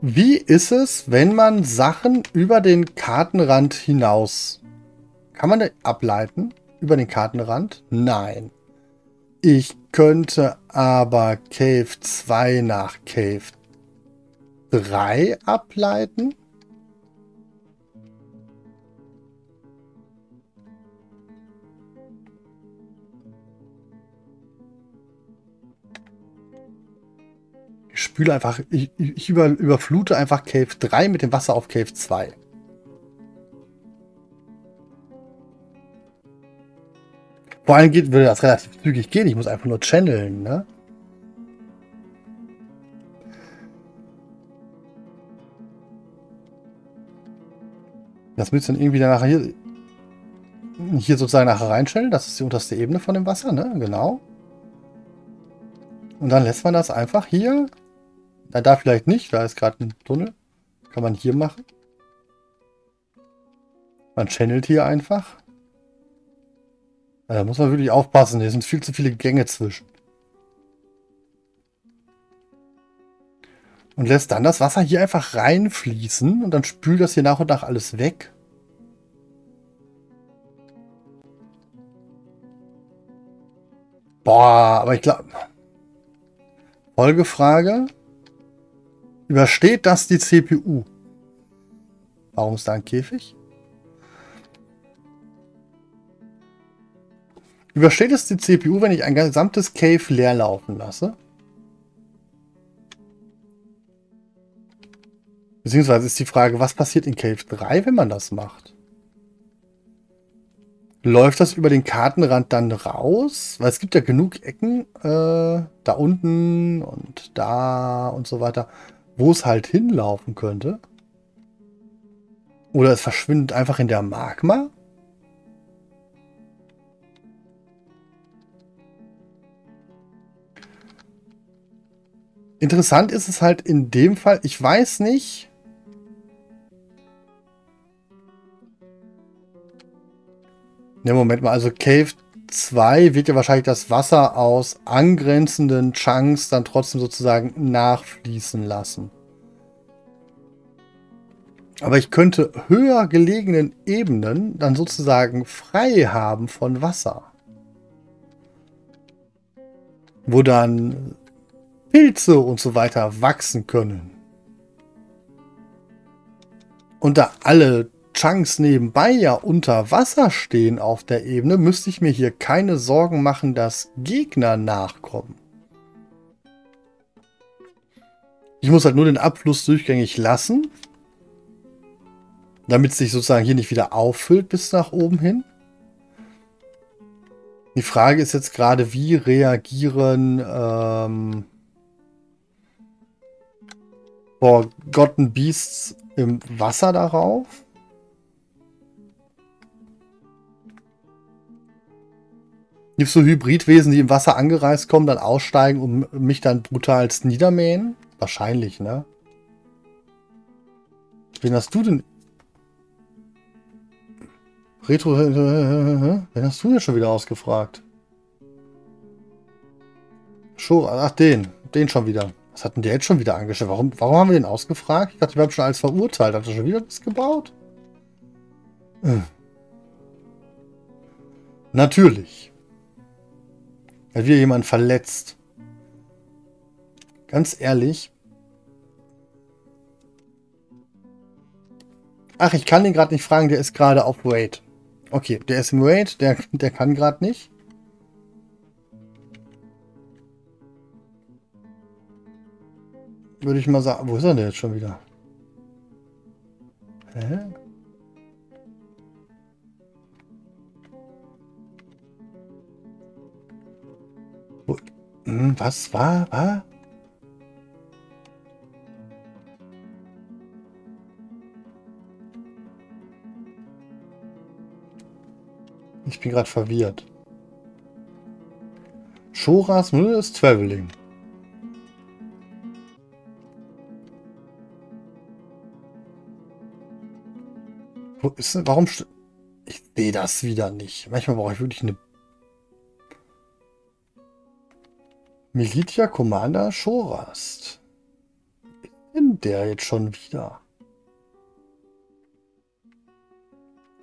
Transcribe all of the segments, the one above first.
Wie ist es, wenn man Sachen über den Kartenrand hinaus... Kann man ableiten? Über den Kartenrand? Nein. Ich könnte aber Cave 2 nach Cave 3 ableiten. Spüle einfach, ich, ich über, überflute einfach Cave 3 mit dem Wasser auf Cave 2. Vor allem geht, würde das relativ zügig gehen. Ich muss einfach nur channeln, ne? Das müsste dann irgendwie nachher hier, hier sozusagen nachher reinstellen. Das ist die unterste Ebene von dem Wasser, ne? Genau. Und dann lässt man das einfach hier. Na, da vielleicht nicht, da ist gerade ein Tunnel. Kann man hier machen. Man channelt hier einfach. Da muss man wirklich aufpassen. Hier sind viel zu viele Gänge zwischen. Und lässt dann das Wasser hier einfach reinfließen und dann spült das hier nach und nach alles weg. Boah, aber ich glaube... Folgefrage. Übersteht das die CPU? Warum ist da ein Käfig? Übersteht es die CPU, wenn ich ein gesamtes Cave leer laufen lasse? Beziehungsweise ist die Frage, was passiert in Cave 3, wenn man das macht? Läuft das über den Kartenrand dann raus? Weil es gibt ja genug Ecken, äh, da unten und da und so weiter, wo es halt hinlaufen könnte. Oder es verschwindet einfach in der Magma? Interessant ist es halt in dem Fall, ich weiß nicht. Ne, Moment mal, also Cave 2 wird ja wahrscheinlich das Wasser aus angrenzenden Chunks dann trotzdem sozusagen nachfließen lassen. Aber ich könnte höher gelegenen Ebenen dann sozusagen frei haben von Wasser. Wo dann Pilze und so weiter wachsen können. Und da alle Chunks nebenbei ja unter Wasser stehen auf der Ebene, müsste ich mir hier keine Sorgen machen, dass Gegner nachkommen. Ich muss halt nur den Abfluss durchgängig lassen, damit es sich sozusagen hier nicht wieder auffüllt bis nach oben hin. Die Frage ist jetzt gerade, wie reagieren ähm, Forgotten Beasts im Wasser darauf. Gibt es so Hybridwesen, die im Wasser angereist kommen, dann aussteigen und mich dann brutal niedermähen? Wahrscheinlich, ne? Wen hast du denn? Retro. Wen hast du denn schon wieder ausgefragt? Schon, ach, den. Den schon wieder. Was hat denn der jetzt schon wieder angestellt? Warum, warum haben wir den ausgefragt? Ich dachte, wir haben schon alles verurteilt. Hat er schon wieder das gebaut? Hm. Natürlich. Hat wieder jemand verletzt. Ganz ehrlich. Ach, ich kann ihn gerade nicht fragen. Der ist gerade auf Wait. Okay, der ist im Wait. Der, der kann gerade nicht. Würde ich mal sagen. Wo ist er denn jetzt schon wieder? Hä? Hm, was war? War? Ich bin gerade verwirrt. Shoras Müll ist Traveling. Wo ist denn, warum... Ich sehe das wieder nicht. Manchmal brauche ich wirklich eine... Militia Commander Shorast. Denn der jetzt schon wieder?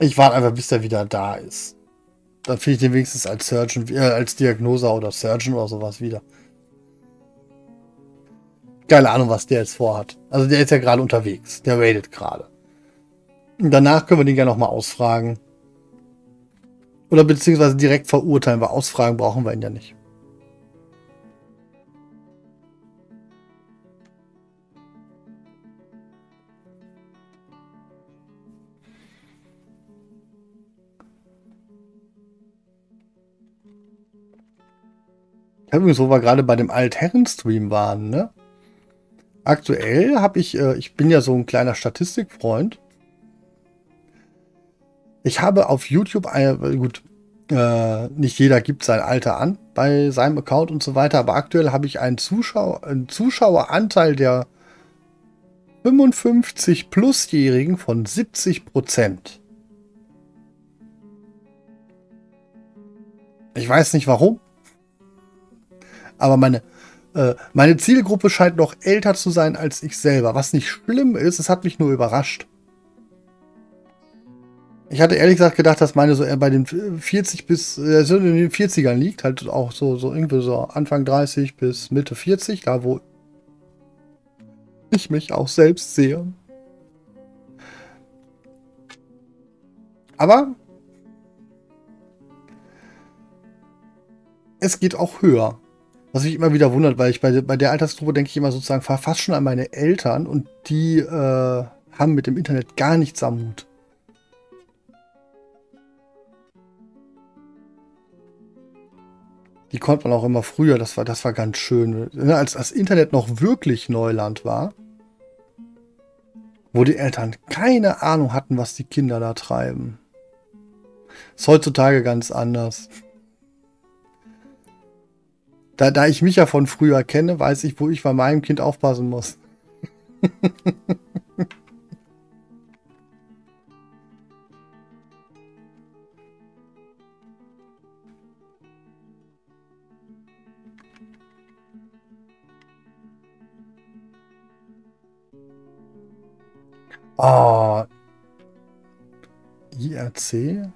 Ich warte einfach, bis der wieder da ist. Dann finde ich den wenigstens als Surgeon, äh, als Diagnoser oder Surgeon oder sowas wieder. Keine Ahnung, was der jetzt vorhat. Also der ist ja gerade unterwegs. Der raidet gerade. Danach können wir den gerne nochmal ausfragen. Oder beziehungsweise direkt verurteilen, weil ausfragen brauchen wir ihn ja nicht. Übrigens, wo wir gerade bei dem Altherren-Stream waren, ne? Aktuell habe ich, äh, ich bin ja so ein kleiner Statistikfreund. Ich habe auf YouTube, eine, gut, äh, nicht jeder gibt sein Alter an bei seinem Account und so weiter, aber aktuell habe ich einen, Zuschauer, einen Zuschaueranteil der 55-Plus-Jährigen von 70 Prozent. Ich weiß nicht warum. Aber meine, äh, meine Zielgruppe scheint noch älter zu sein als ich selber. Was nicht schlimm ist, es hat mich nur überrascht. Ich hatte ehrlich gesagt gedacht, dass meine so eher bei den 40 bis äh, so in den 40ern liegt, halt auch so, so irgendwie so Anfang 30 bis Mitte 40, da wo ich mich auch selbst sehe. Aber es geht auch höher. Was mich immer wieder wundert, weil ich bei, bei der Altersgruppe denke ich immer sozusagen fast schon an meine Eltern und die äh, haben mit dem Internet gar nichts am Hut. Die konnte man auch immer früher, das war, das war ganz schön. Ne, als das Internet noch wirklich Neuland war, wo die Eltern keine Ahnung hatten, was die Kinder da treiben. Ist heutzutage ganz anders. Da, da ich mich ja von früher kenne, weiß ich, wo ich bei meinem Kind aufpassen muss. Oh. IRC?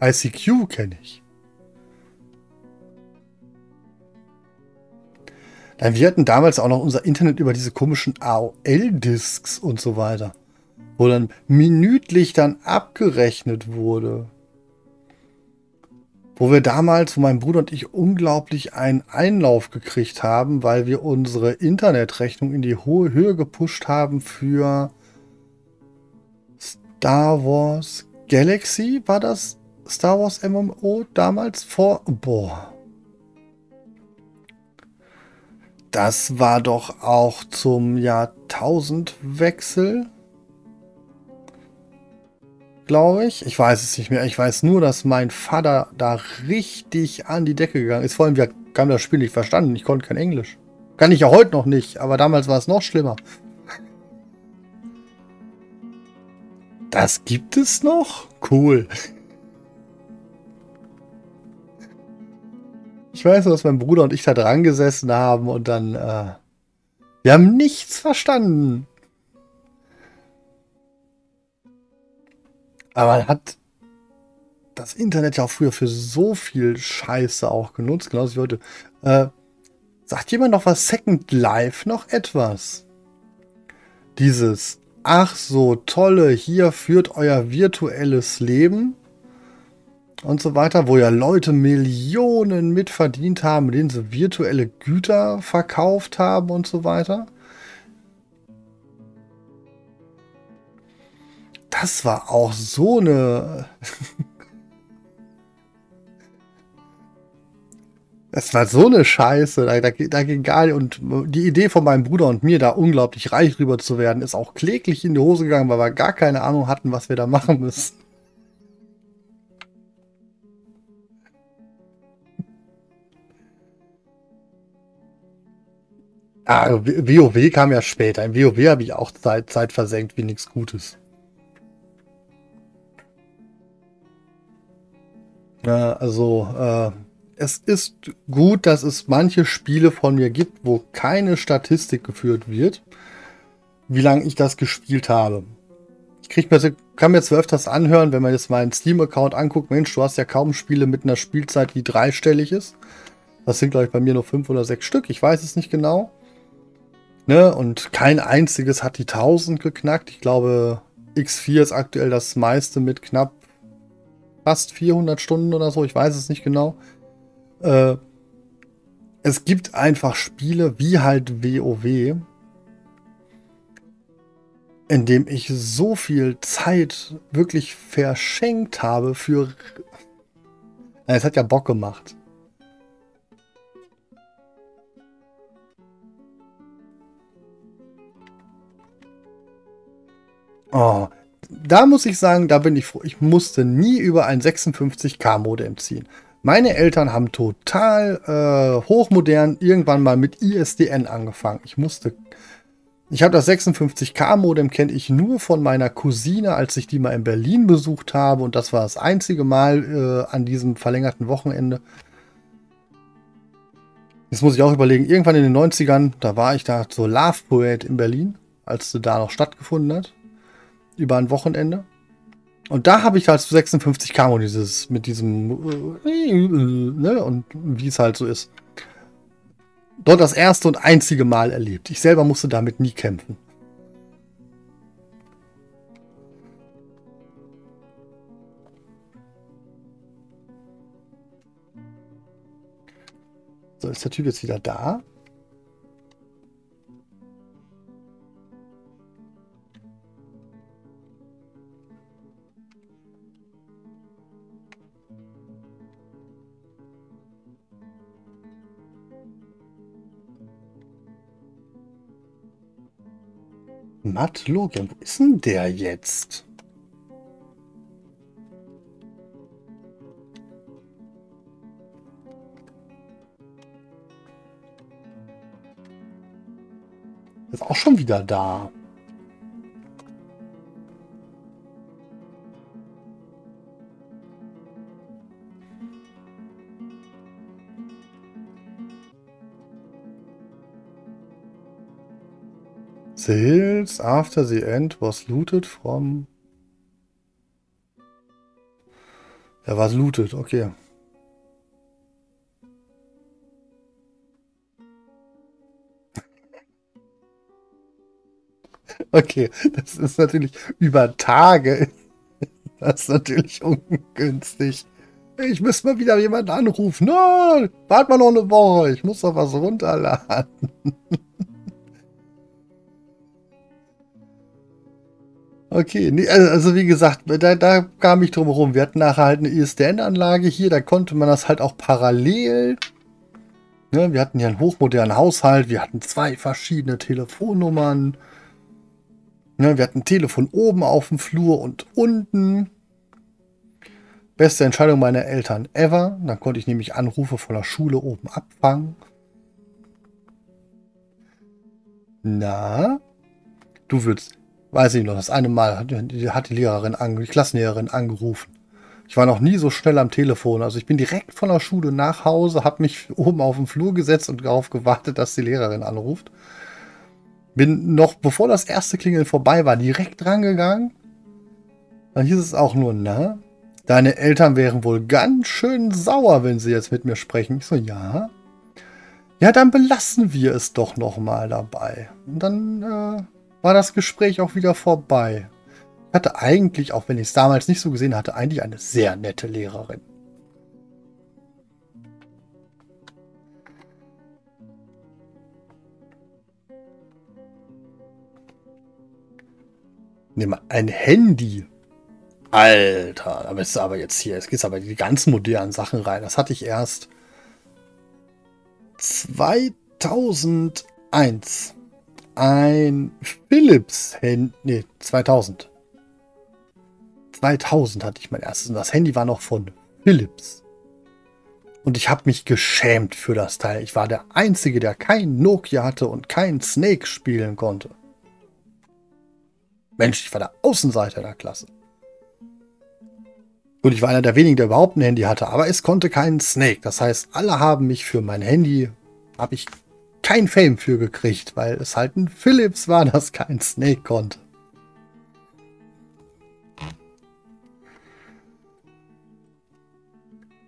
ICQ kenne ich. Dann wir hatten damals auch noch unser Internet über diese komischen AOL-Disks und so weiter. Wo dann minütlich dann abgerechnet wurde. Wo wir damals, wo mein Bruder und ich unglaublich einen Einlauf gekriegt haben, weil wir unsere Internetrechnung in die hohe Höhe gepusht haben für Star Wars Galaxy. War das Star Wars MMO damals vor? Boah. Das war doch auch zum Jahrtausendwechsel. Glaube ich. Ich weiß es nicht mehr. Ich weiß nur, dass mein Vater da richtig an die Decke gegangen ist. Vor allem, wir haben das Spiel nicht verstanden. Ich konnte kein Englisch. Kann ich ja heute noch nicht, aber damals war es noch schlimmer. Das gibt es noch? Cool. Ich weiß nur, dass mein Bruder und ich da dran gesessen haben und dann, äh, wir haben nichts verstanden. Aber man hat das Internet ja auch früher für so viel Scheiße auch genutzt, genauso wie heute. Äh, sagt jemand noch was Second Life noch etwas? Dieses, ach so tolle, hier führt euer virtuelles Leben und so weiter, wo ja Leute Millionen mitverdient haben, denen sie virtuelle Güter verkauft haben und so weiter. Das war auch so eine... Das war so eine Scheiße. Da, da, da, ging gar nicht. Und die Idee von meinem Bruder und mir, da unglaublich reich rüber zu werden, ist auch kläglich in die Hose gegangen, weil wir gar keine Ahnung hatten, was wir da machen müssen. Ah, WoW kam ja später. Im WoW habe ich auch Zeit, Zeit versenkt wie nichts Gutes. Ja, also, äh, es ist gut, dass es manche Spiele von mir gibt, wo keine Statistik geführt wird. wie lange ich das gespielt habe. Ich krieg mir, kann mir jetzt öfters anhören, wenn man jetzt meinen Steam-Account anguckt, Mensch, du hast ja kaum Spiele mit einer Spielzeit, die dreistellig ist. Das sind, glaube ich, bei mir nur fünf oder sechs Stück. Ich weiß es nicht genau. Ne? Und kein einziges hat die 1000 geknackt. Ich glaube, X4 ist aktuell das meiste mit knapp fast 400 Stunden oder so. Ich weiß es nicht genau. Äh, es gibt einfach Spiele wie halt WoW, in dem ich so viel Zeit wirklich verschenkt habe für... Es hat ja Bock gemacht. Oh, da muss ich sagen, da bin ich froh. Ich musste nie über ein 56K-Modem ziehen. Meine Eltern haben total äh, hochmodern irgendwann mal mit ISDN angefangen. Ich musste. Ich habe das 56K-Modem, kenne ich nur von meiner Cousine, als ich die mal in Berlin besucht habe. Und das war das einzige Mal äh, an diesem verlängerten Wochenende. Jetzt muss ich auch überlegen, irgendwann in den 90ern, da war ich da zur Love Poet in Berlin, als sie da noch stattgefunden hat über ein Wochenende. Und da habe ich halt 56 Kamo dieses mit diesem äh, ne, und wie es halt so ist. Dort das erste und einzige Mal erlebt. Ich selber musste damit nie kämpfen. So, ist der Typ jetzt wieder da? Matt Logan, wo ist denn der jetzt? Ist auch schon wieder da. The hills after the end was looted from... Er war looted, okay. Okay, das ist natürlich über Tage. Das ist natürlich ungünstig. Ich müsste mal wieder jemanden anrufen. Nein, warte mal noch eine Woche. Ich muss doch was runterladen. Okay, nee, also, also wie gesagt, da, da kam ich drum herum. Wir hatten nachher halt eine ISDN-Anlage hier, da konnte man das halt auch parallel. Ne, wir hatten hier einen hochmodernen Haushalt, wir hatten zwei verschiedene Telefonnummern. Ne, wir hatten ein Telefon oben auf dem Flur und unten. Beste Entscheidung meiner Eltern ever. Dann konnte ich nämlich Anrufe von der Schule oben abfangen. Na, du würdest Weiß ich noch, das eine Mal hat, die Lehrerin, die Klassenlehrerin angerufen. Ich war noch nie so schnell am Telefon. Also ich bin direkt von der Schule nach Hause, habe mich oben auf den Flur gesetzt und darauf gewartet, dass die Lehrerin anruft. Bin noch, bevor das erste Klingeln vorbei war, direkt rangegangen. Dann hieß es auch nur, na, deine Eltern wären wohl ganz schön sauer, wenn sie jetzt mit mir sprechen. Ich so, ja. Ja, dann belassen wir es doch noch mal dabei. Und dann äh, war das Gespräch auch wieder vorbei. Ich hatte eigentlich, auch wenn ich es damals nicht so gesehen hatte, eigentlich eine sehr nette Lehrerin. Mal ein Handy. Alter, aber es ist aber jetzt hier, es geht aber die ganz modernen Sachen rein. Das hatte ich erst 2001 ein Philips Handy. Nee, 2000. 2000 hatte ich mein erstes. Und das Handy war noch von Philips. Und ich habe mich geschämt für das Teil. Ich war der Einzige, der kein Nokia hatte und kein Snake spielen konnte. Mensch, ich war der Außenseiter der Klasse. Gut, ich war einer der wenigen, der überhaupt ein Handy hatte, aber es konnte keinen Snake. Das heißt, alle haben mich für mein Handy, habe ich kein Fame für gekriegt, weil es halt ein Philips war, das kein Snake konnte.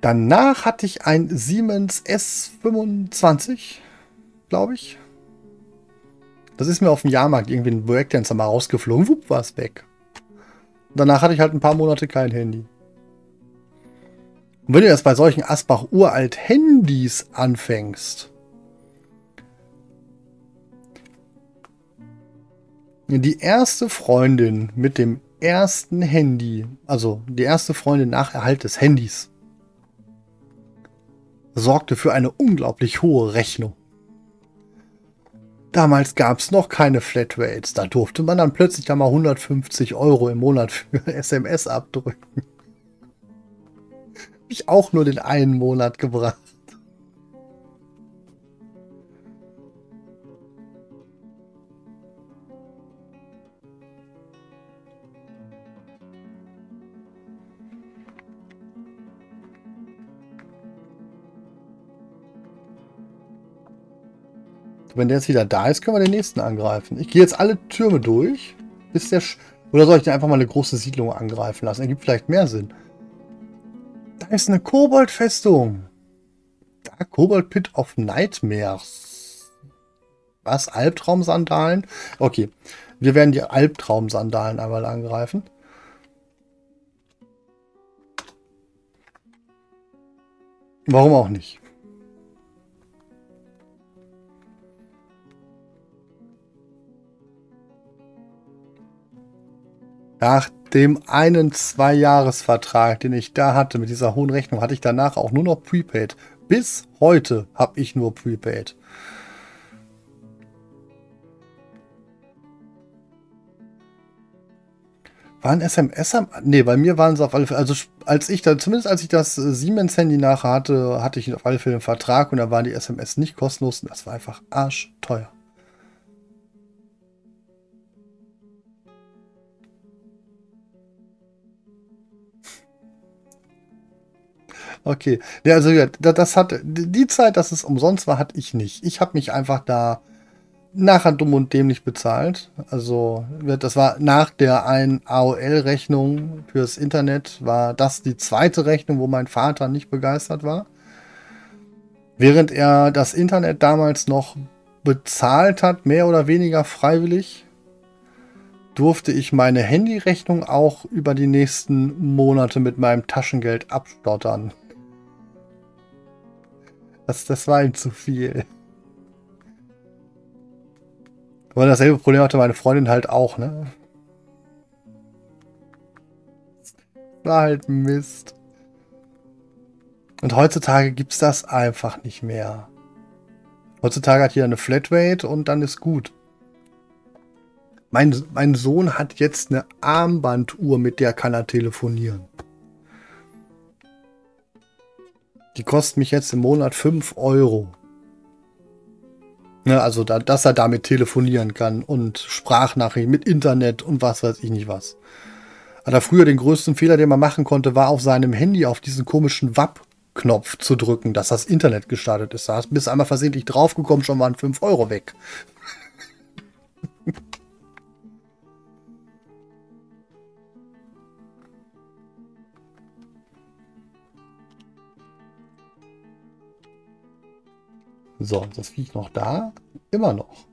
Danach hatte ich ein Siemens S25, glaube ich. Das ist mir auf dem Jahrmarkt irgendwie ein Breakdancer mal rausgeflogen. Wupp, war es weg. Danach hatte ich halt ein paar Monate kein Handy. Und wenn du jetzt bei solchen Asbach uralt Handys anfängst, die erste Freundin mit dem ersten Handy, also die erste Freundin nach Erhalt des Handys, sorgte für eine unglaublich hohe Rechnung. Damals gab es noch keine Flatrates. Da durfte man dann plötzlich einmal 150 Euro im Monat für SMS abdrücken. Hab ich auch nur den einen Monat gebracht. Wenn der jetzt wieder da ist, können wir den nächsten angreifen. Ich gehe jetzt alle Türme durch, bis der... Oder soll ich den einfach mal eine große Siedlung angreifen lassen? Ergibt vielleicht mehr Sinn. Da ist eine Koboldfestung. Da, Kobold Pit of Nightmares. Was? Albtraumsandalen? Okay. Wir werden die Albtraumsandalen einmal angreifen. Warum auch nicht? Nach dem einen Zwei-Jahres-Vertrag, den ich da hatte mit dieser hohen Rechnung, hatte ich danach auch nur noch Prepaid. Bis heute habe ich nur Prepaid. Waren SMS am. Ne, bei mir waren sie auf alle Fälle. Also, als ich da, zumindest als ich das äh, Siemens-Handy nachher hatte, hatte ich auf alle Fälle einen Vertrag und da waren die SMS nicht kostenlos und das war einfach arschteuer. Okay. Ja, also das hat die Zeit, dass es umsonst war, hatte ich nicht. Ich habe mich einfach da nachher dumm und dämlich bezahlt. Also das war nach der einen AOL-Rechnung fürs Internet, war das die zweite Rechnung, wo mein Vater nicht begeistert war. Während er das Internet damals noch bezahlt hat, mehr oder weniger freiwillig, durfte ich meine Handyrechnung auch über die nächsten Monate mit meinem Taschengeld abstottern. Das, das war ihm zu viel. Aber dasselbe Problem hatte meine Freundin halt auch, ne? War halt Mist. Und heutzutage gibt es das einfach nicht mehr. Heutzutage hat jeder eine Flatrate und dann ist gut. Mein, mein Sohn hat jetzt eine Armbanduhr, mit der kann er telefonieren. Die kosten mich jetzt im Monat 5 Euro. Ne, also, da, dass er damit telefonieren kann und Sprachnachrichten mit Internet und was weiß ich nicht was. Aber früher den größten Fehler, den man machen konnte, war auf seinem Handy auf diesen komischen WAP-Knopf zu drücken, dass das Internet gestartet ist. Da bist du einmal versehentlich draufgekommen, schon waren 5 Euro weg. So, das Viech noch da? Immer noch.